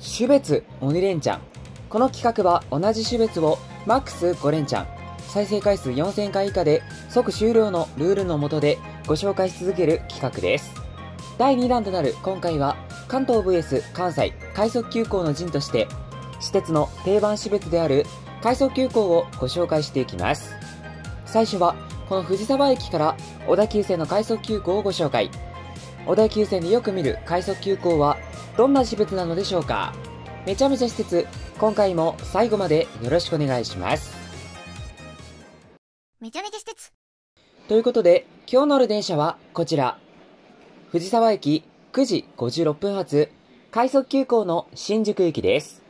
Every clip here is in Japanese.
種別鬼レンチャン。この企画は同じ種別をマックス5連チャン、再生回数4000回以下で即終了のルールの下でご紹介し続ける企画です。第2弾となる今回は関東 VS 関西快速急行の陣として私鉄の定番種別である快速急行をご紹介していきます。最初はこの藤沢駅から小田急線の快速急行をご紹介。小田急線でよく見る快速急行はどんな私物なのでしょうか？めちゃめちゃ施設、今回も最後までよろしくお願いします。めちゃめちゃ施設。ということで、今日乗る電車はこちら。藤沢駅9時56分発、快速急行の新宿駅です。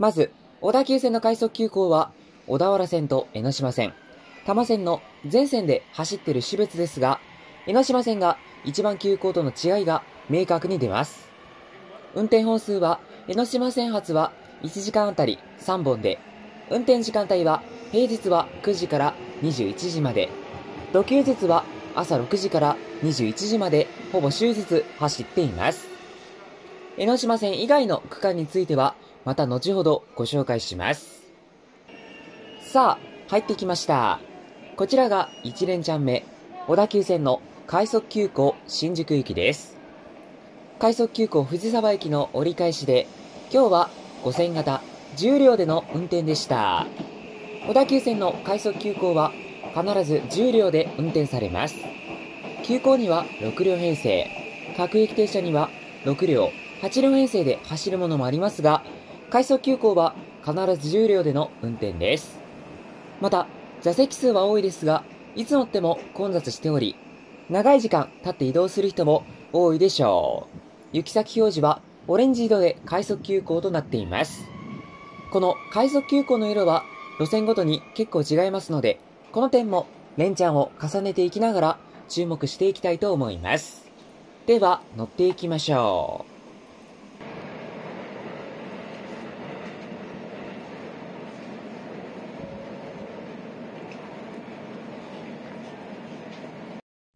まず、小田急線の快速急行は、小田原線と江ノ島線、多摩線の全線で走っている種別ですが、江ノ島線が一番急行との違いが明確に出ます。運転本数は、江ノ島線発は1時間あたり3本で、運転時間帯は平日は9時から21時まで、土休日は朝6時から21時までほぼ終日走っています。江ノ島線以外の区間については、また後ほどご紹介します。さあ、入ってきました。こちらが1連チャン目、小田急線の快速急行新宿駅です。快速急行藤沢駅の折り返しで、今日は5000型10両での運転でした。小田急線の快速急行は必ず10両で運転されます。急行には6両編成、各駅停車には6両、8両編成で走るものもありますが、快速急行は必ず10両での運転です。また、座席数は多いですが、いつ乗っても混雑しており、長い時間立って移動する人も多いでしょう。行き先表示はオレンジ色で快速急行となっています。この快速急行の色は路線ごとに結構違いますので、この点も連チャンを重ねていきながら注目していきたいと思います。では乗っていきましょう。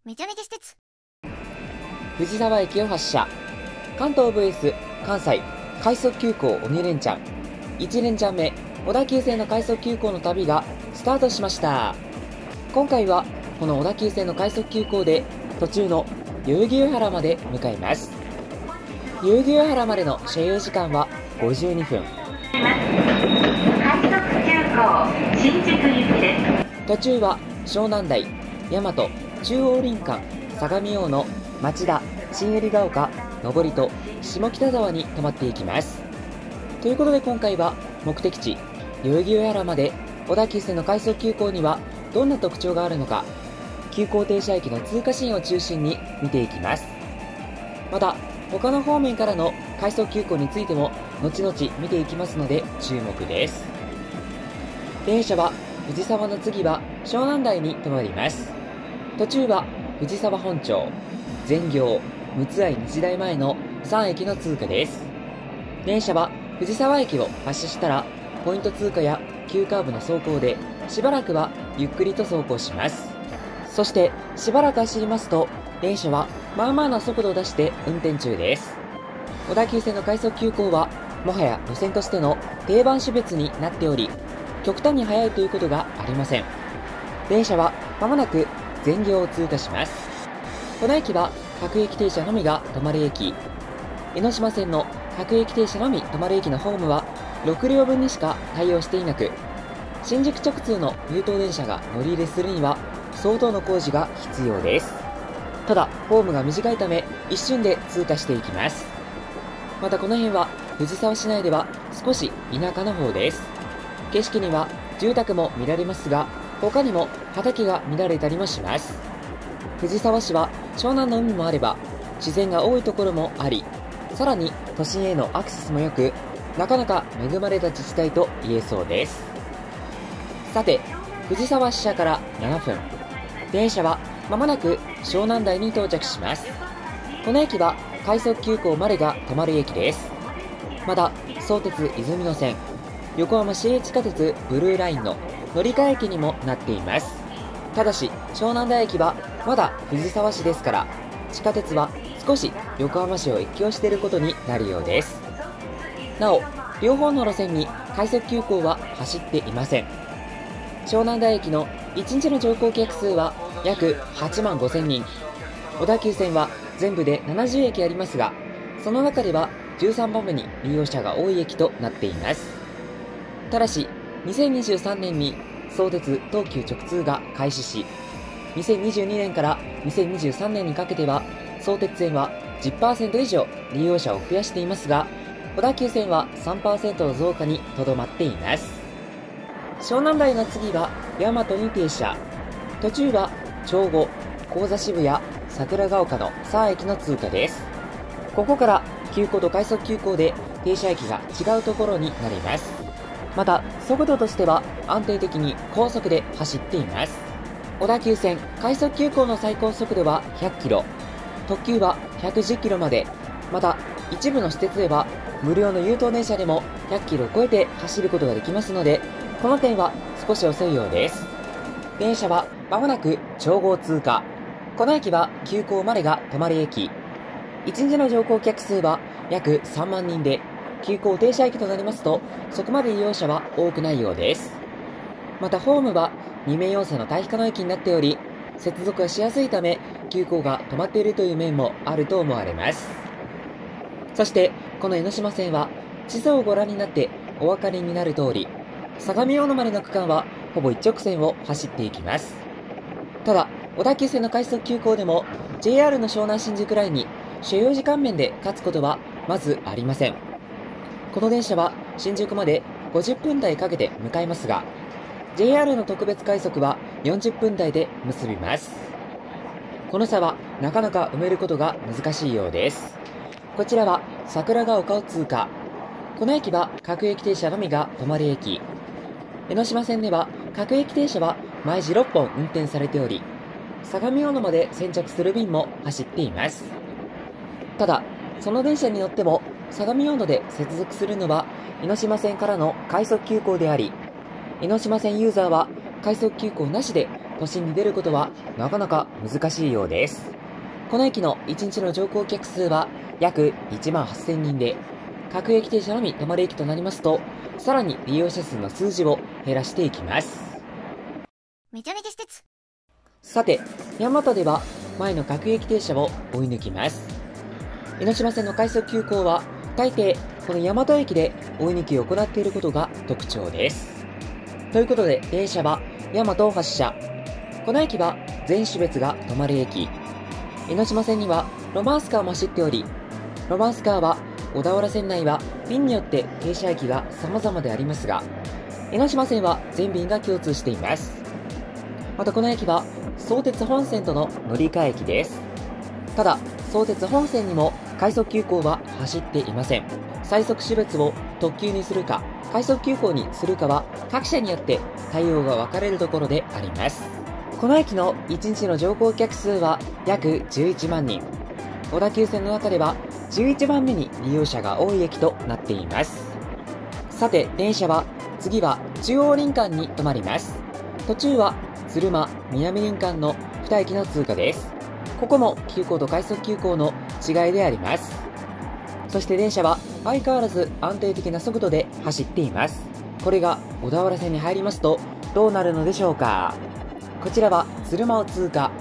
めちゃめちゃ施設藤沢駅を発車関東 VS 関西快速急行鬼連チャン。1連チャン目小田急線の快速急行の旅がスタートしました。今回はこの小田急線の快速急行で途中の代々木上原まで向かいます。代々木上原までの所要時間は52分。快速急行新宿行きです。途中は湘南台大和中央林間相模大野町田新百合ヶ丘上りと下北沢に泊まっていきます。ということで今回は目的地、代々木上原まで小田急線の快速急行にはどんな特徴があるのか、急行停車駅の通過シーンを中心に見ていきます。また、他の方面からの快速急行についても後々見ていきますので注目です。電車は藤沢の次は湘南台に停まります。途中は藤沢本町、全行、六ツ愛日大前の3駅の通過です。電車は藤沢駅を発車したら、ポイント通過や急カーブの走行で、しばらくはゆっくりと走行します。そして、しばらく走りますと、電車はまあまあな速度を出して運転中です。小田急線の快速急行は、もはや路線としての定番種別になっており、極端に速いということがありません。電車はまもなく全行を通過します。この駅は各駅停車のみが止まる駅。江ノ島線の各駅停車のみ止まる駅のホームは6両分にしか対応していなく、新宿直通の優等電車が乗り入れするには相当の工事が必要です。ただ、ホームが短いため一瞬で通過していきます。またこの辺は藤沢市内では少し田舎の方です。景色には住宅も見られますが、他にも畑が見られたりもします。藤沢市は湘南の海もあれば自然が多いところもありさらに都心へのアクセスも良くなかなか恵まれた自治体と言えそうです。さて藤沢支社から7分。電車はまもなく湘南台に到着します。この駅は快速急行までが止まる駅です。また相鉄泉野線。横浜市営地下鉄ブルーラインの乗り換え駅にもなっています。ただし湘南台駅はまだ藤沢市ですから地下鉄は少し横浜市を越境していることになるようですなお、両方の路線に快速急行は走っていません。湘南台駅の1日の乗降客数は約8万5000人。小田急線は全部で70駅ありますが、その中では13番目に利用者が多い駅となっています。ただし、2023年に相鉄東急直通が開始し、2022年から2023年にかけては、相鉄線は10%以上利用者を増やしていますが、小田急線は3%の増加にとどまっています。湘南台の次は大和に停車。途中は長後、高座渋谷、桜ヶ丘の3駅の通過です。ここから急行と快速急行で停車駅が違うところになります。また、速度としては安定的に高速で走っています。小田急線快速急行の最高速度は100キロ、特急は110キロまで、また一部の施設では無料の優等電車でも100キロを超えて走ることができますので、この点は少し遅いようです。電車は間もなく長号通過。この駅は急行までが止まり駅。1日の乗降客数は約3万人で、急行停車駅となりますと、そこまで利用者は多くないようです。またホームは2面要素の対比可能駅になっており、接続がしやすいため、急行が止まっているという面もあると思われます。そして、この江ノ島線は、地図をご覧になってお分かりになる通り、相模大野までの区間はほぼ一直線を走っていきます。ただ、小田急線の快速急行でも JR の湘南新宿ラインに所要時間面で勝つことはまずありません。この電車は新宿まで50分台かけて向かいますが、JR の特別快速は40分台で結びます。この差はなかなか埋めることが難しいようです。こちらは桜ヶ丘を通過。この駅は各駅停車のみが止まり駅。江ノ島線では各駅停車は毎時6本運転されており、相模大野まで先着する便も走っています。ただ、その電車に乗っても相模大野で接続するのは江ノ島線からの快速急行であり、江ノ島線ユーザーは快速急行なしで都心に出ることはなかなか難しいようです。この駅の1日の乗降客数は約1万8000人で、各駅停車のみ止まる駅となりますと、さらに利用者数の数字を減らしていきます。めちゃめちゃ施設さて、大和では前の各駅停車を追い抜きます。江ノ島線の快速急行は、大抵この大和駅で追い抜きを行っていることが特徴です。ということで、電車は大和を発車。この駅は全種別が止まる駅。江ノ島線にはロマンスカーも走っており、ロマンスカーは小田原線内は便によって停車駅が様々でありますが、江ノ島線は全便が共通しています。またこの駅は相鉄本線との乗り換え駅です。ただ、相鉄本線にも快速急行は走っていません。最速種別を特急にするか、快速急行にするかは各社によって対応が分かれるところであります。この駅の1日の乗降客数は約11万人。小田急線の中では11番目に利用者が多い駅となっています。さて、電車は次は中央林間に止まります。途中は鶴間、南林間の2駅の通過です。ここも急行と快速急行の違いであります。そして電車は相変わらず安定的な速度で走っています。これが小田原線に入りますとどうなるのでしょうかこちらは鶴間を通過。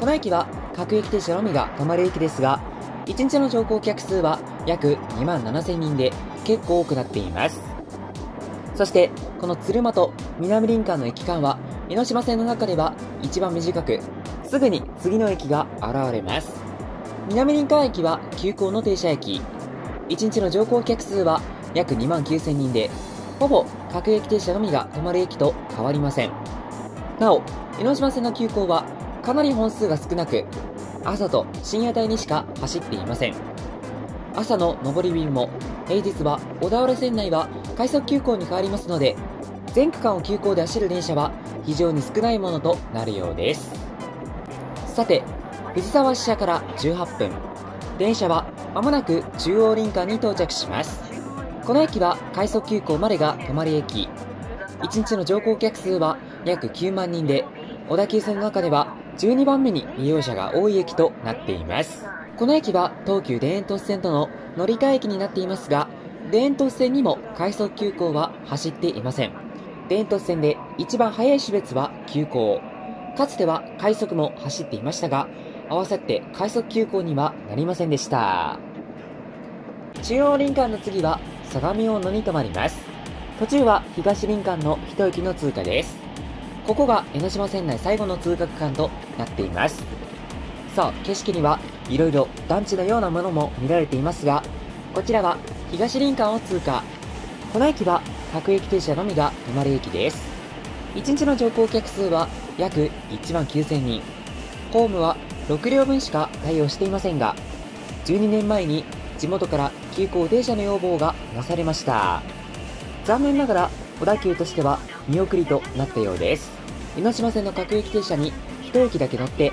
この駅は各駅停車のみが止まる駅ですが、1日の乗降客数は約2万7000人で結構多くなっています。そして、この鶴間と南林間の駅間は、江ノ島線の中では一番短く、すぐに次の駅が現れます。南林間駅は急行の停車駅。1日の乗降客数は約2万9000人で、ほぼ各駅停車のみが止まる駅と変わりません。なお、江ノ島線の急行はかなり本数が少なく、朝と深夜帯にしか走っていません。朝の上り便も平日は小田原線内は快速急行に変わりますので、全区間を急行で走る電車は非常に少ないものとなるようです。さて、藤沢支社から18分。電車は間もなく中央林間に到着します。この駅は快速急行までが止まり駅。1日の乗降客数は約9万人で、小田急線の中では12番目に利用者が多い駅となっています。この駅は東急田園都市線との乗り換え駅になっていますが、田園都市線にも快速急行は走っていません。田園都市線で一番速い種別は急行。かつては快速も走っていましたが、合わせて快速急行にはなりませんでした。中央林間の次は相模大野に停まります。途中は東林間の一駅の通過です。ここが江ノ島線内最後の通過区間となっています。さあ、景色にはいろいろ団地のようなものも見られていますが、こちらは東林間を通過。この駅は各駅停車のみが止まる駅です。1日の乗降客数は約1万9000人。ホームは6両分しか対応していませんが、12年前に地元から急行停車の要望がなされました。残念ながら小田急としては見送りとなったようです。江ノ島線の各駅停車に1駅だけ乗って、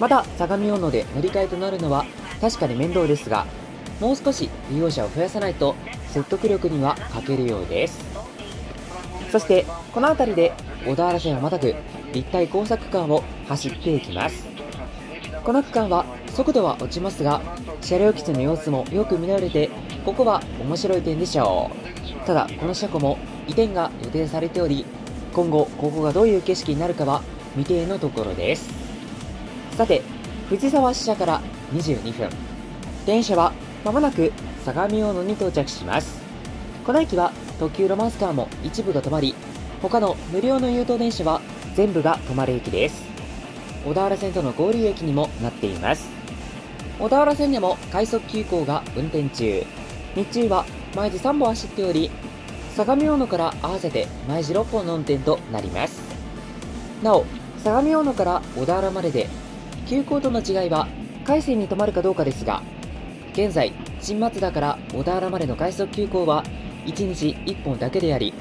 また相模大野で乗り換えとなるのは確かに面倒ですが、もう少し利用者を増やさないと説得力には欠けるようです。そして、この辺りで小田原線をまたぐ立体工作間を走っていきます。この区間は速度は落ちますが、車両基地の様子もよく見られて、ここは面白い点でしょう。ただ、この車庫も移転が予定されており、今後ここがどういう景色になるかは未定のところです。さて、藤沢支社から22分。電車はまもなく相模大野に到着します。この駅は特急ロマンスカーも一部が止まり、他の無料の優等電車は全部が止まる駅です。小田原線との合流駅にもなっています。小田原線でも快速急行が運転中。日中は毎時3本走っており、相模大野から合わせて毎時6本の運転となります。なお、相模大野から小田原までで、急行との違いは回線に止まるかどうかですが、現在、新松田から小田原までの快速急行は1日1本だけであり、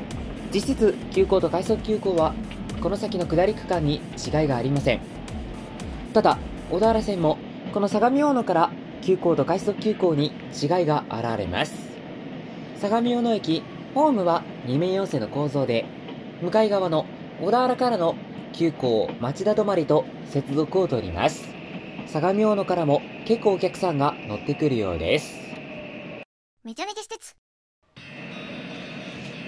実質急行と快速急行はこの先の下り区間に違いがありません。ただ、小田原線もこの相模大野から急行と快速急行に違いが現れます。相模大野駅、ホームは2面4線の構造で、向かい側の小田原からの急行町田止まりと接続を取ります。相模大野からも結構お客さんが乗ってくるようです。めちゃめちゃ施設。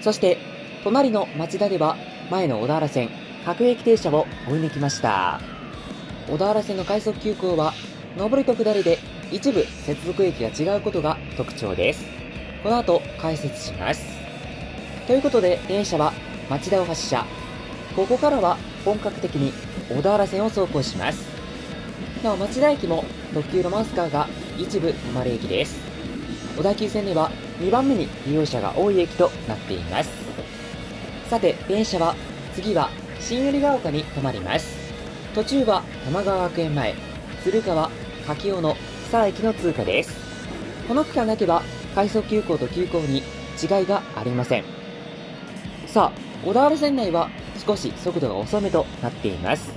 そして、隣の町田では前の小田原線各駅停車を追い抜きました。小田原線の快速急行は上りと下りで一部接続駅が違うことが特徴です。この後解説します。ということで電車は町田を発車。ここからは本格的に小田原線を走行します。なお町田駅も特急ロマンスカーが一部止まる駅です。小田急線では2番目に利用者が多い駅となっています。さて、電車は次は新百合ヶ丘に停まります。途中は玉川学園前、鶴川、柿尾の草駅の通過です。この区間だけは快速急行と急行に違いがありません。さあ、小田原線内は少し速度が遅めとなっています。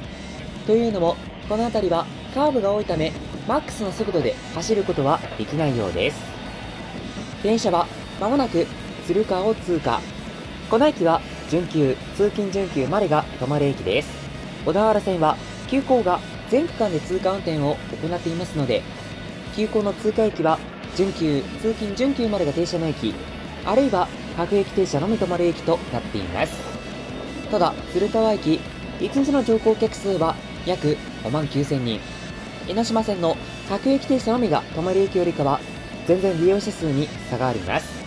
というのも、この辺りはカーブが多いため、マックスの速度で走ることはできないようです。電車は間もなく鶴川を通過。この駅は準急、通勤準急までが止まる駅です。小田原線は急行が全区間で通過運転を行っていますので、急行の通過駅は準急、通勤準急までが停車の駅、あるいは各駅停車のみ止まる駅となっています。ただ、鶴川駅、1日の乗降客数は約5万9000人。江ノ島線の各駅停車のみが止まる駅よりかは全然利用者数に差があります。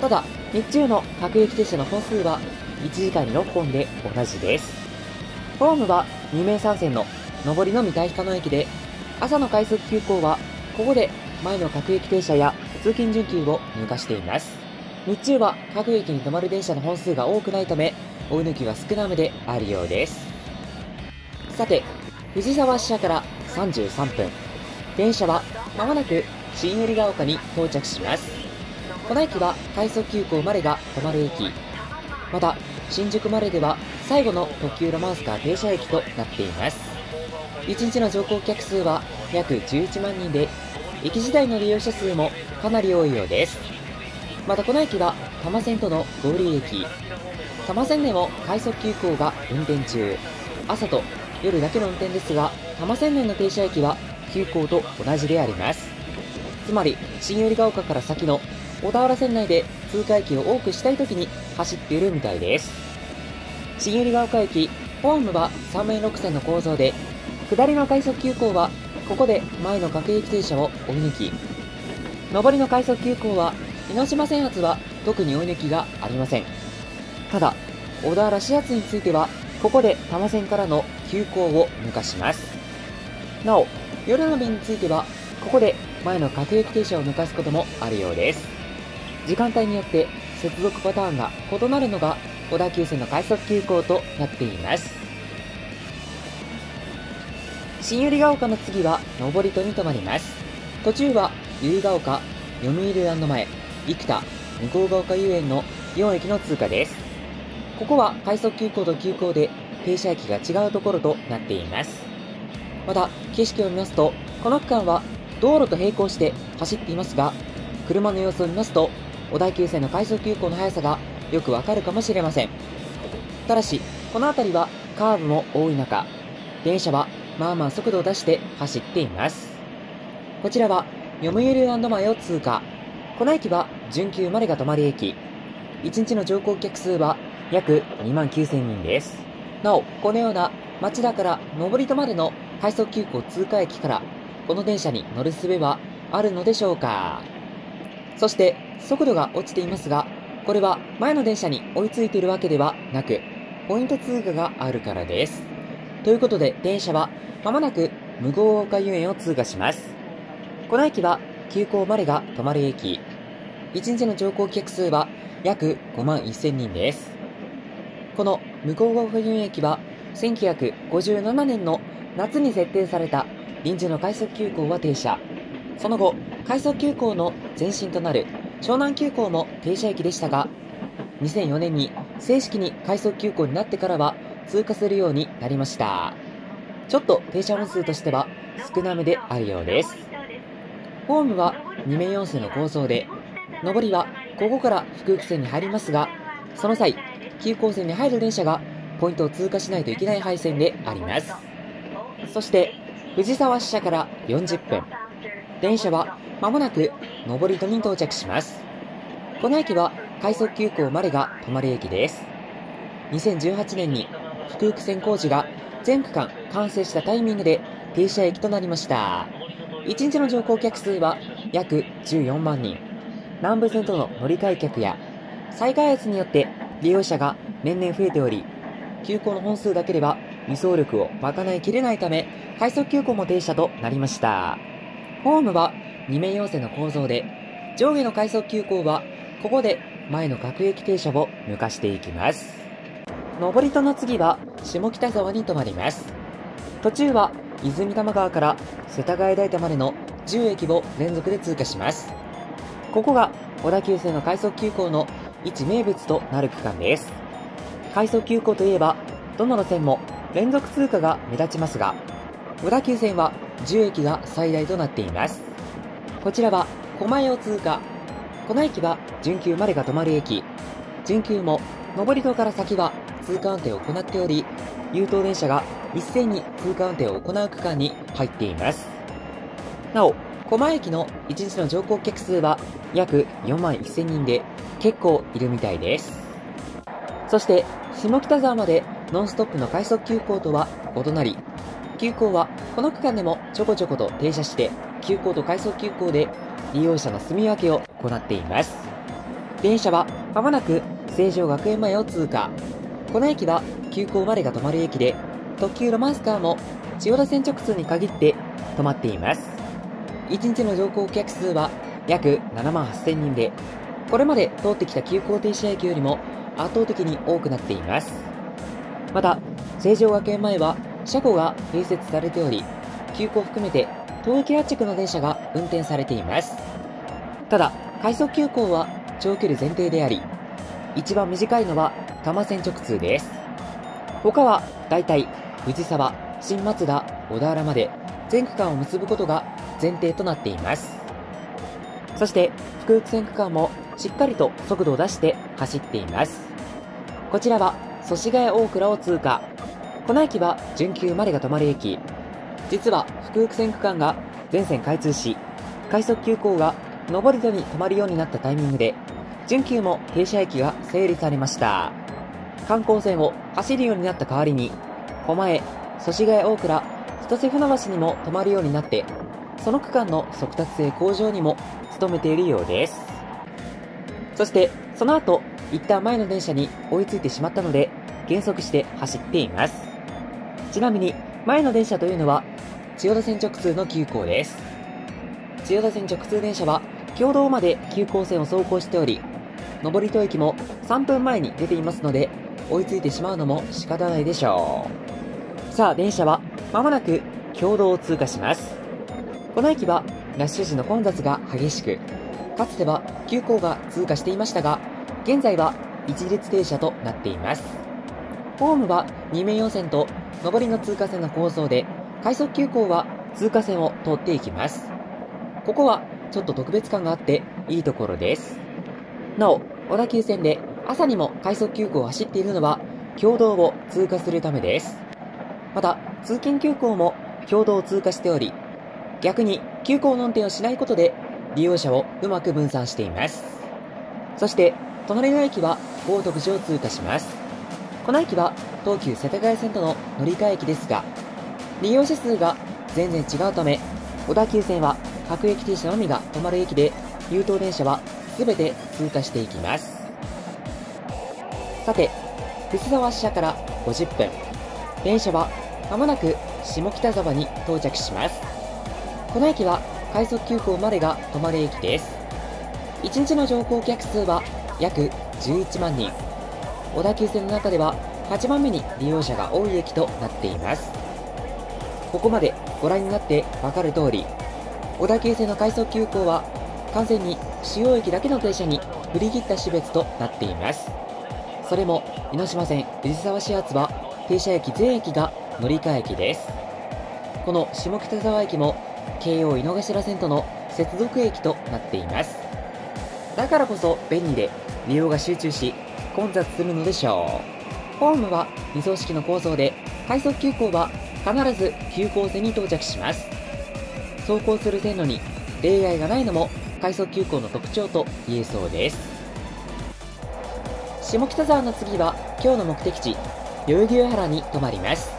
ただ、日中の各駅停車の本数は1時間に6本で同じです。ホームは2名3線の上りのみ大彦の駅で、朝の快速急行はここで前の各駅停車や通勤準急を抜かしています。日中は各駅に止まる電車の本数が多くないため、追い抜きは少なめであるようです。さて、藤沢支社から33分。電車は間もなく新百合ヶ丘に到着します。この駅は快速急行までが止まる駅。また、新宿まででは最後の特急ロマンスカー停車駅となっています。1日の乗降客数は約11万人で、駅時代の利用者数もかなり多いようです。またこの駅は多摩線との合流駅。多摩線でも快速急行が運転中。朝と夜だけの運転ですが、多摩線内の停車駅は急行と同じであります。つまり、新百合ヶ丘から先の小田原線内で通過駅を多くしたい時に走っているみたいです。新百合ヶ丘駅、ホームは3面6線の構造で、下りの快速急行はここで前の各駅停車を追い抜き、上りの快速急行は江ノ島線発は特に追い抜きがありません。ただ、小田原始発については、ここで多摩線からの急行を抜かします。なお、夜の便については、ここで前の各駅停車を抜かすこともあるようです。時間帯によって接続パターンが異なるのが小田急線の快速急行となっています。新百合ヶ丘の次は上り戸に停まります。途中は百合ヶ丘、読売ランド前、生田、向こうが丘遊園の4駅の通過です。ここは快速急行と急行で停車駅が違うところとなっています。また、景色を見ますと、この区間は道路と並行して走っていますが、車の様子を見ますと、小田急線の快速急行の速さがよくわかるかもしれません。ただし、この辺りはカーブも多い中、電車はまあまあ速度を出して走っています。こちらは読売ランド前を通過。この駅は準急までが止まり駅。1日の乗降客数は約2万9000人です。なお、このような町田から上り戸までの快速急行通過駅から、この電車に乗る術はあるのでしょうかそして、速度が落ちていますが、これは前の電車に追いついているわけではなく、ポイント通過があるからです。ということで、電車はまもなく無号丘遊園を通過します。この駅は急行までが止まる駅。1日の乗降客数は約5万1000人です。この向こう側遊園駅は1957年の夏に設定された臨時の快速急行は停車。その後、快速急行の前身となる湘南急行も停車駅でしたが、2004年に正式に快速急行になってからは通過するようになりました。ちょっと停車本数としては少なめであるようです。ホームは2面4線の構造で、上りはここから福福線に入りますが、その際、急行線に入る電車がポイントを通過しないといけない配線であります。そして、藤沢支社から40分。電車は間もなく上り戸に到着します。この駅は快速急行までが止まる駅です。2018年に福福線工事が全区間完成したタイミングで停車駅となりました。1日の乗降客数は約14万人。南部線との乗り換え客や再開発によって利用者が年々増えており、急行の本数だけでは輸送力を賄いきれないため、快速急行も停車となりました。ホームは2面4線の構造で、上下の快速急行はここで前の各駅停車を抜かしていきます。上り戸の次は下北沢に停まります。途中は泉多摩川から世田谷大田までの10駅を連続で通過します。ここが小田急線の快速急行の一名物となる区間です。快速急行といえば、どの路線も連続通過が目立ちますが、小田急線は10駅が最大となっています。こちらは狛江を通過。この駅は準急までが止まる駅。準急も上り戸から先は通過運転を行っており、優等電車が一斉に通過運転を行う区間に入っています。なお、狛江駅の1日の乗降客数は約4万1000人で結構いるみたいです。そして、下北沢までノンストップの快速急行とは異なり、急行はこの区間でもちょこちょこと停車して、急行と快速急行で利用者の住み分けを行っています。電車はまもなく成城学園前を通過。この駅は急行までが止まる駅で、特急ロマンスカーも千代田線直通に限って止まっています。1日の乗降客数は約7万8000人で、これまで通ってきた急行停車駅よりも圧倒的に多くなっています。また、成城学園前は車庫が併設されており、急行含めて東駅発着の電車が運転されています。ただ、快速急行は長距離前提であり、一番短いのは多摩線直通です。他はだいたい藤沢、新松田、小田原まで全区間を結ぶことが前提となっています。そして、福福線区間もしっかりと速度を出して走っています。こちらは祖師ヶ谷大倉を通過。この駅は準急までが止まる駅。実は福福線区間が全線開通し、快速急行が上り戸に止まるようになったタイミングで、準急も停車駅が整理されました。観光船を走るようになった代わりに、狛江、祖師ヶ谷大倉、千歳船橋にも止まるようになって、その区間の速達性向上にも努めているようです。そして、その後、一旦前の電車に追いついてしまったので、減速して走っています。ちなみに、前の電車というのは、千代田線直通の急行です。千代田線直通電車は、共同まで急行線を走行しており、上戸駅も3分前に出ていますので、追いついてしまうのも仕方ないでしょう。さあ、電車は間もなく共同を通過します。この駅はラッシュ時の混雑が激しく、かつては急行が通過していましたが、現在は一律停車となっています。ホームは2面4線と上りの通過線の構造で、快速急行は通過線を通っていきます。ここはちょっと特別感があっていいところです。なお、小田急線で朝にも快速急行を走っているのは共同を通過するためです。また、通勤急行も共同を通過しており、逆に急行の運転をしないことで利用者をうまく分散しています。そして、隣の駅は豪徳寺を通過します。この駅は東急世田谷線との乗り換え駅ですが、利用者数が全然違うため、小田急線は各駅停車のみが止まる駅で、優等電車は全て通過していきます。さて、藤沢支社から50分。電車は間もなく下北沢に到着します。この駅は快速急行までが止まる駅です。1日の乗降客数は約11万人。小田急線の中では8番目に利用者が多い駅となっています。ここまでご覧になってわかる通り、小田急線の快速急行は完全に主要駅だけの停車に振り切った種別となっています。それも、江ノ島線藤沢始発は停車駅全駅が乗り換え駅です。この下北沢駅も京王井の頭線との接続駅となっています。だからこそ便利で利用が集中し混雑するのでしょう。ホームは2層式の構造で快速急行は必ず急行線に到着します。走行する線路に例外がないのも快速急行の特徴と言えそうです。下北沢の次は今日の目的地、代々木上原に停まります。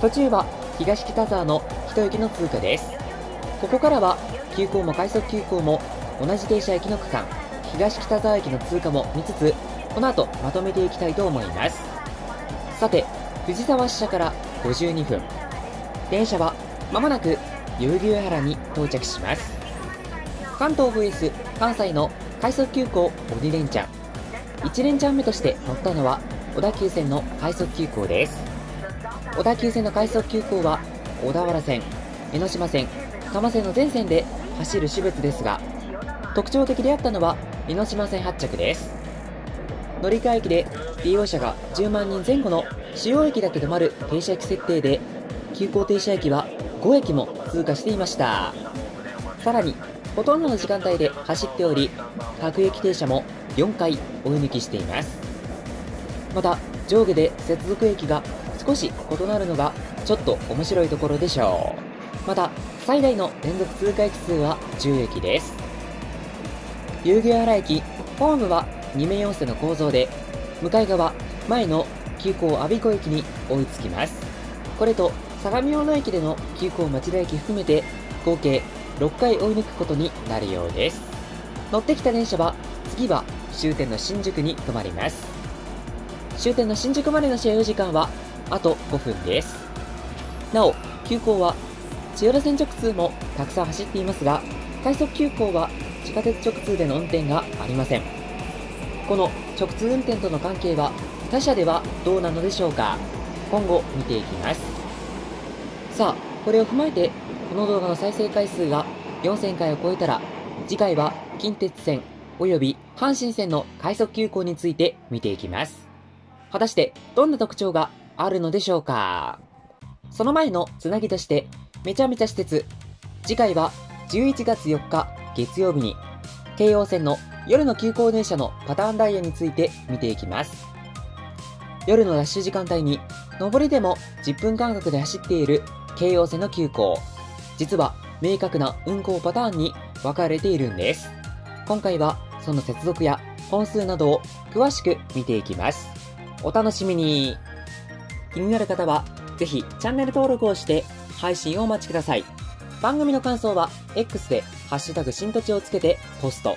途中は東北沢の一駅の通過です。ここからは急行も快速急行も同じ停車駅の区間、東北沢駅の通過も見つつ、この後まとめていきたいと思います。さて、藤沢支社から52分。電車は間もなく代々木上原に到着します。関東 VS 関西の快速急行鬼連チャン。1連チャン目として乗ったのは小田急線の快速急行です。小田急線の快速急行は小田原線、江ノ島線、多摩線の全線で走る種別ですが、特徴的であったのは江ノ島線発着です。乗り換え駅で利用者が10万人前後の主要駅だけ止まる停車駅設定で、急行停車駅は5駅も通過していました。さらに、ほとんどの時間帯で走っており、各駅停車も4回追い抜きしています。また、上下で接続駅が少し異なるのがちょっと面白いところでしょう。また、最大の連続通過駅数は10駅です。代々木原駅、ホームは2面4線の構造で、向かい側、前の急行我孫子駅に追いつきます。これと、相模大野駅での急行町田駅含めて、合計6回追い抜くことになるようです。乗ってきた電車は、次は終点の新宿に停まります。終点の新宿までの使用時間は、あと5分です。なお、急行は、千代田線直通もたくさん走っていますが、快速急行は地下鉄直通での運転がありません。この直通運転との関係は、他社ではどうなのでしょうか？今後見ていきます。さあ、これを踏まえて、この動画の再生回数が4000回を超えたら、次回は近鉄線及び阪神線の快速急行について見ていきます。果たしてどんな特徴があるのでしょうか？その前のつなぎとして、めちゃめちゃ施設。次回は11月4日月曜日に、京王線の夜の急行電車のパターンダイヤについて見ていきます。夜のラッシュ時間帯に、上りでも10分間隔で走っている京王線の急行。実は明確な運行パターンに分かれているんです。今回はその接続や本数などを詳しく見ていきます。お楽しみに気になる方はぜひチャンネル登録をして配信をお待ちください。番組の感想は X でハッシュタグ新土地をつけてポスト。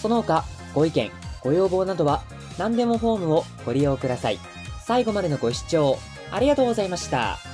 その他ご意見、ご要望などは何でもフォームをご利用ください。最後までのご視聴ありがとうございました。